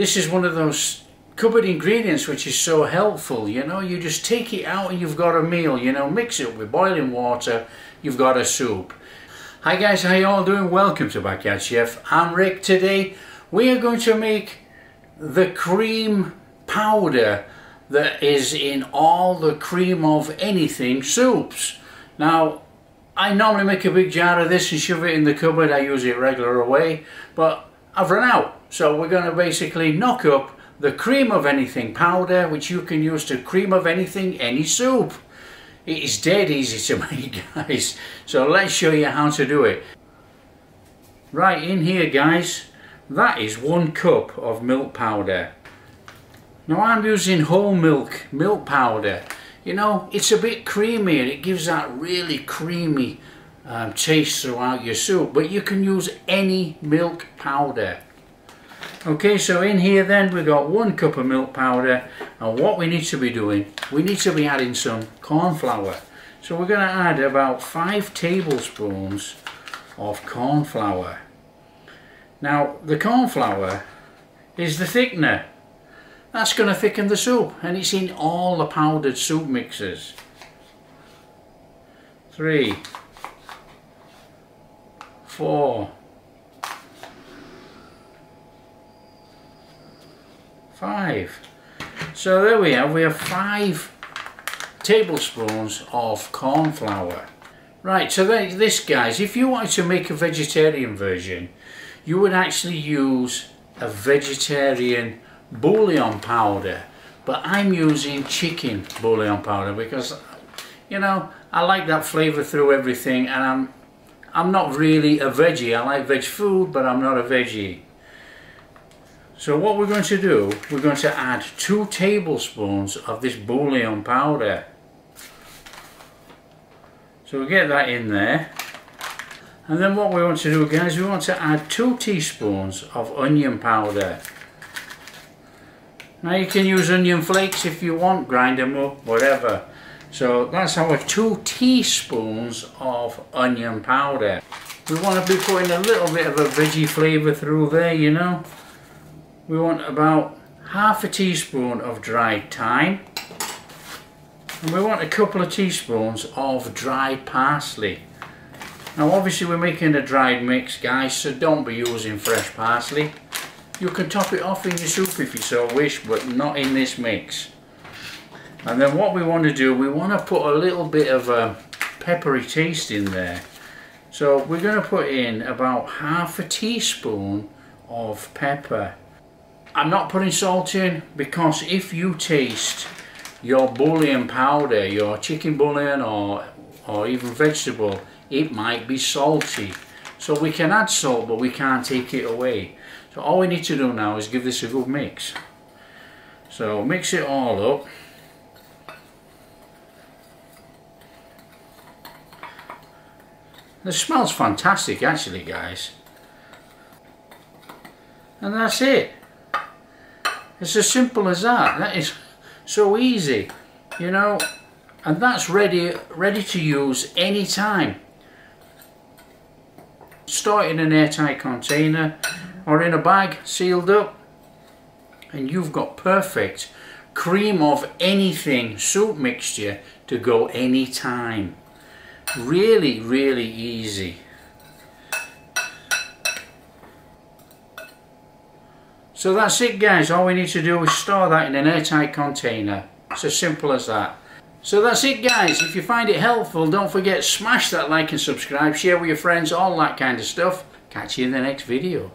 this is one of those cupboard ingredients which is so helpful you know? You just take it out and you've got a meal you know? Mix it with boiling water you've got a soup. Hi guys. How you all doing? Welcome to backyard chef. I'm Rik. Today we are going to make the cream powder that is in all the cream of anything soups. Now I normally make a big jar of this and shove it in the cupboard. I use it regular away but I've run out. So we're going to basically knock up the cream of anything powder which you can use to cream of anything any soup. It is dead easy to make guys. So let's show you how to do it. Right in here guys. That is one cup of milk powder. Now I'm using whole milk milk powder. You know it's a bit creamy and it gives that really creamy um, taste throughout your soup but you can use any milk powder Okay, so in here then we've got one cup of milk powder and what we need to be doing, we need to be adding some corn flour. So we're going to add about five tablespoons of corn flour. Now the corn flour is the thickener. That's going to thicken the soup and it's in all the powdered soup mixes. Three, four, five. So there we have, we have five tablespoons of corn flour. Right, so this guys, if you wanted to make a vegetarian version, you would actually use a vegetarian bouillon powder. But I'm using chicken bouillon powder because, you know, I like that flavour through everything and I'm I'm not really a veggie. I like veg food, but I'm not a veggie. So what we're going to do, we're going to add two tablespoons of this bouillon powder. So we get that in there. And then what we want to do guys, we want to add two teaspoons of onion powder. Now you can use onion flakes if you want, grind them up, whatever. So that's our two teaspoons of onion powder. We want to be putting a little bit of a veggie flavour through there, you know. We want about half a teaspoon of dried thyme. And we want a couple of teaspoons of dried parsley. Now obviously we're making a dried mix guys so don't be using fresh parsley. You can top it off in your soup if you so wish but not in this mix and then what we want to do we want to put a little bit of a peppery taste in there so we're going to put in about half a teaspoon of pepper I'm not putting salt in because if you taste your bouillon powder, your chicken bouillon or, or even vegetable, it might be salty. So we can add salt but we can't take it away. So all we need to do now is give this a good mix. So mix it all up. The smells fantastic actually guys. And that's it. It's as simple as that. That is so easy, you know, and that's ready, ready to use anytime. Store it in an airtight container or in a bag sealed up and you've got perfect cream of anything soup mixture to go anytime. Really, really easy. So that's it guys, all we need to do is store that in an airtight container. It's as simple as that. So that's it guys, if you find it helpful don't forget smash that like and subscribe, share with your friends, all that kind of stuff. Catch you in the next video.